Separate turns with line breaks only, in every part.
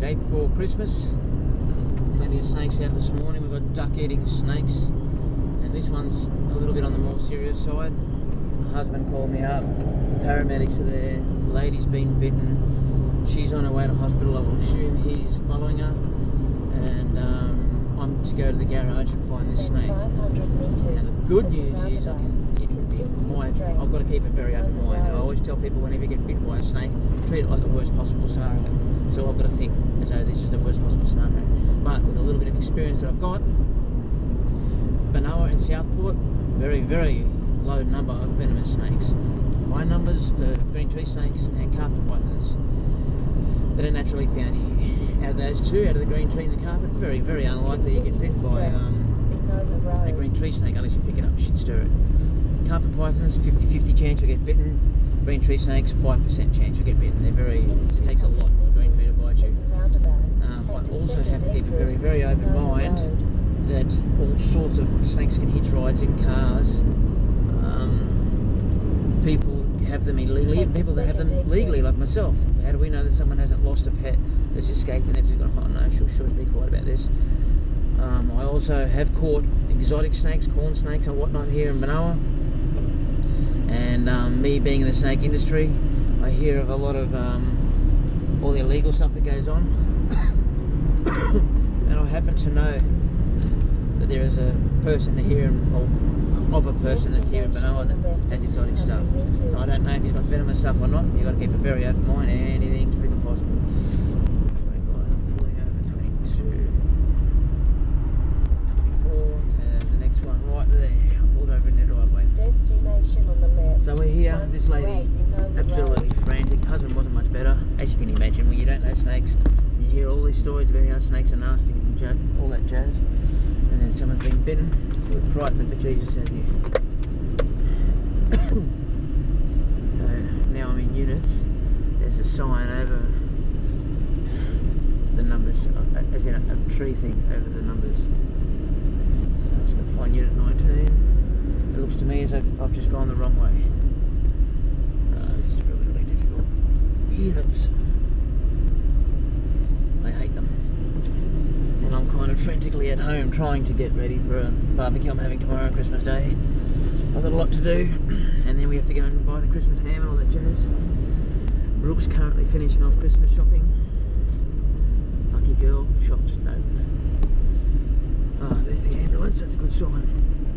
day before Christmas. Plenty of snakes out this morning. We've got duck-eating snakes, and this one's a little bit on the more serious side. My husband called me up. Paramedics are there. Lady's been bitten. She's on her way to hospital. I will assume he's following her, and um, I'm to go to the garage and find this snake. The good news is I can. My, I've got to keep a very open mind. I always tell people whenever you get bitten by a snake, treat it like the worst possible scenario. So I've got to think as though this is the worst possible scenario. But with a little bit of experience that I've got, Benowa and Southport, very, very low number of venomous snakes. High numbers of green tree snakes and carpet pythons that are naturally found here. Out of those two, out of the green tree and the carpet, very, very unlikely you get bitten by um, a green tree snake unless you pick it up and shit stir it. Carpet pythons, 50-50 chance you'll get bitten. Green tree snakes, 5% chance you'll get bitten. They're very, it takes a lot for green tree to bite you. Um, I also have to keep a very, very open mind that all sorts of snakes can hitch rides in cars. Um, people have them illegally, people that have them legally, like myself. How do we know that someone hasn't lost a pet that's escaped and if they've just gone, oh no, she'll sure be quiet about this. Um, I also have caught exotic snakes, corn snakes and whatnot here in Benowa. And me being in the snake industry, I hear of a lot of um, all the illegal stuff that goes on. and I happen to know that there is a person here, in, or of a person that's here in Benowa that has exotic stuff. So I don't know if he's got venomous stuff or not. You've got to keep a very open mind. Anything's freaking possible. Sorry, guys, I'm pulling over 22, 24, and the next one right there. I pulled over in the driveway.
Destination on the left.
So we're here, this lady, absolutely frantic. Husband wasn't much better, as you can imagine. When you don't know snakes, you hear all these stories about how snakes are nasty and all that jazz. And then someone's been bitten, it would frighten the bejesus out of you. so now I'm in units. There's a sign over the numbers, uh, as in a, a tree thing over the numbers. So I'm just going to find unit 19. It looks to me as if I've just gone the wrong way. Uh, this is really, really difficult. Units. I hate them. And I'm kind of frantically at home trying to get ready for a barbecue I'm having tomorrow, Christmas Day. I've got a lot to do, and then we have to go and buy the Christmas ham and all that jazz. Brooke's currently finishing off Christmas shopping. Lucky girl, shops, no. Ah, there's the ambulance, that's a good sign.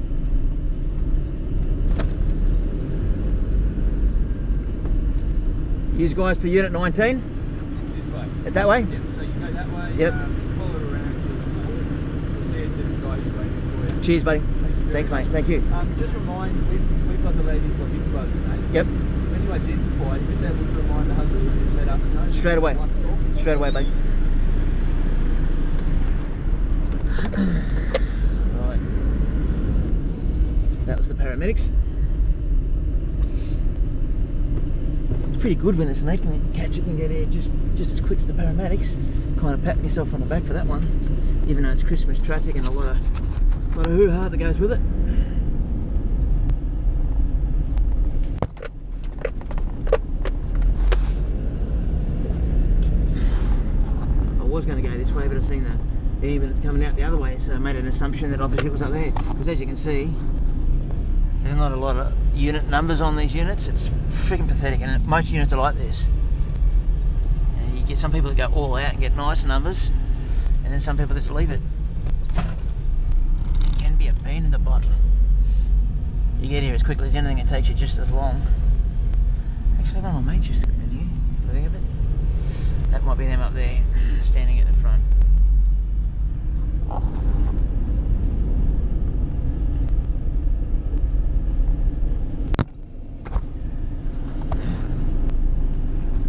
Use guys for unit 19?
It's this way.
Is that way?
Yep, so you go that way.
Yep.
Um, follow it around. You'll, you'll see it. There's a guy who's waiting for you.
Cheers, buddy.
Thank you
Thanks, mate. Thank you.
Um, just remind, we've, we've got the lady who got the snake.
Yep.
When you identify, just able to remind the husband to let us know.
Straight away.
Like the door.
Straight away, buddy. right. That was the paramedics. It's pretty good when a snake can catch it and get here just, just as quick as the paramedics. Kind of pat myself on the back for that one, even though it's Christmas traffic and a lot of, lot of hoo-ha that goes with it. I was going to go this way, but I've seen the ambulance coming out the other way, so I made an assumption that obviously it was up there. Because as you can see, there's not a lot of unit numbers on these units. It's freaking pathetic, and most units are like this. And you get some people that go all out and get nice numbers, and then some people just leave it. Can be a pain in the butt. You get here as quickly as anything, it takes you just as long. Actually, one of my to be in here. Think of it. That might be them up there, standing at the front.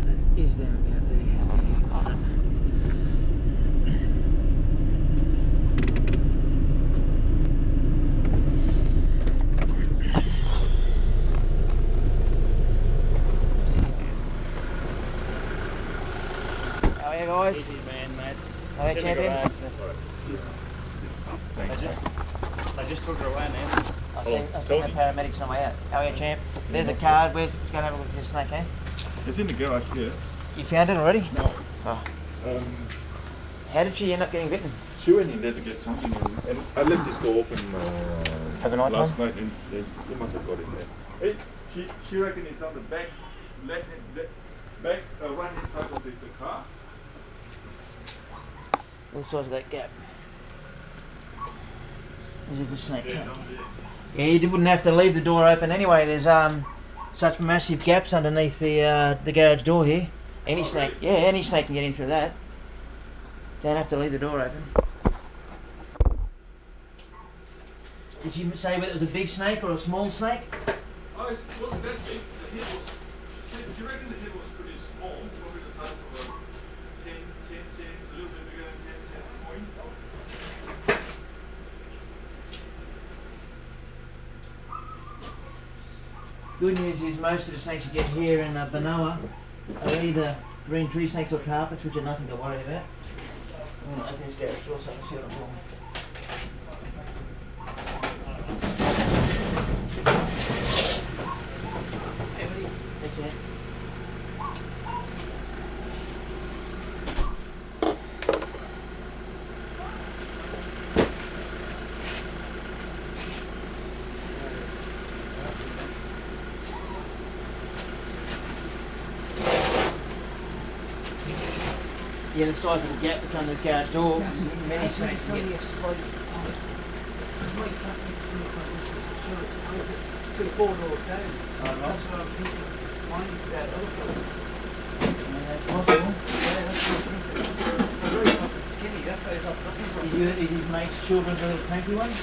That is them there, standing at the front. How are you guys?
Easy man, mate.
How are you,
It's
champion?
I just, I just took it away, man.
I've seen, I've seen the paramedics on the way out. How are you, champ? There's a card. Where's it's going to have a look at your snake, eh?
It's in the garage here.
You found it already?
No.
Oh,
Um,
How did she end up getting bitten?
she went in there to get something, and, I left this door open uh,
Have a night
last
one?
night, and they, they must have got in there. Hey, she she reckon it's on the back, left, hand- back, uh, right hand side of the, the car.
What size of that gap? There's a good snake
Yeah,
cut.
down there.
Yeah, you wouldn't have to leave the door open anyway. There's um such massive gaps underneath the uh, the garage door here. Any
Oh,
snake,
really?
yeah, any snake can get in through that. Don't have to leave the door open. Did you say whether it was a big snake or a small snake?
Oh, it wasn't that big. The head was. She, she reckoned the was pretty small, probably the size of a 10, 10 cents, a little bit bigger than 10 cent coin.
Good news is most of the snakes you get here in uh, Benowa are either green tree snakes or carpets, which are nothing to worry about. I'm going to open this garage door so I can see what I'm doing. Yeah, the size of the gap between this garage door. Many snakes can get.
Should have fallen all down.
Oh, right.
That's what I'm thinking. Mine is that other
Yeah, that's possible.
Yeah, I'm thinking. They're very fucking skinny. That's how he's looking for.
Did you, did his mate's children a little cranky one?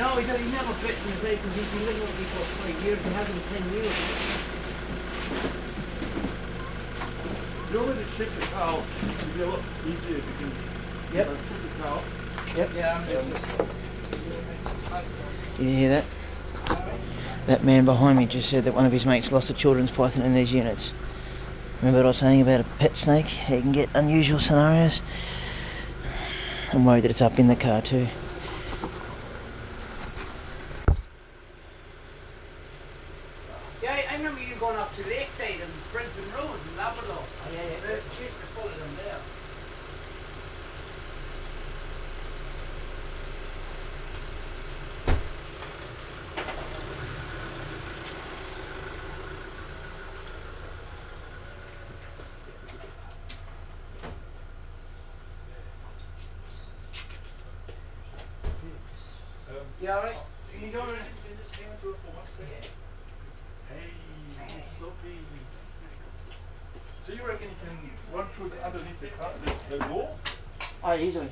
No, he, he never bit in his day because he's been living with me for five years. He hasn't ten years.
You know when shake the cow, it'll be a lot easier if you can
Yep.
shake the cow.
Yep.
Yeah, I'm.
Did you hear that? That man behind me just said that one of his mates lost a children's python in these units. Remember what I was saying about a pet snake? How you can get unusual scenarios? I'm worried that it's up in the car too.
Yeah, I- I remember you going up to Lakeside and Brisbane Road in Labrador. Oh, yeah, yeah. The chase the full of them there. Yeah, all right. You don't.
Hey, Sophie. So you reckon you can run through the underneath the car, this, the door?
Oh, easily.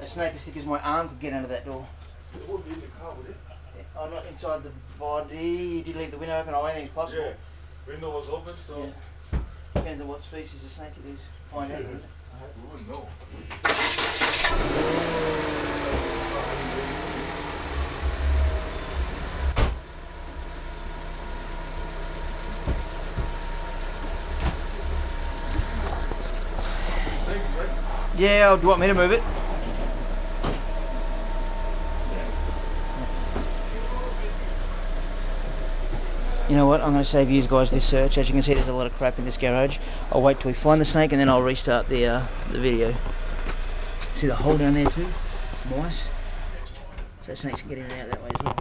A snake as thick as my arm could get under that door.
It won't be in the car, will it?
Oh, not inside the body. You did leave the window open. Oh, it's possible.
Yeah. Window was open, so
Yeah. Depends on what species of snake it is. Find out.
Yeah.
it?
we wouldn't know. Thank you, right?
Yeah, oh, do you want me to move it? You know what? I'm going to save you guys this search. As you can see, there's a lot of crap in this garage. I'll wait till we find the snake and then I'll restart the uh, the video. See the hole down there too? Mice. So snakes can get in and out that way as well.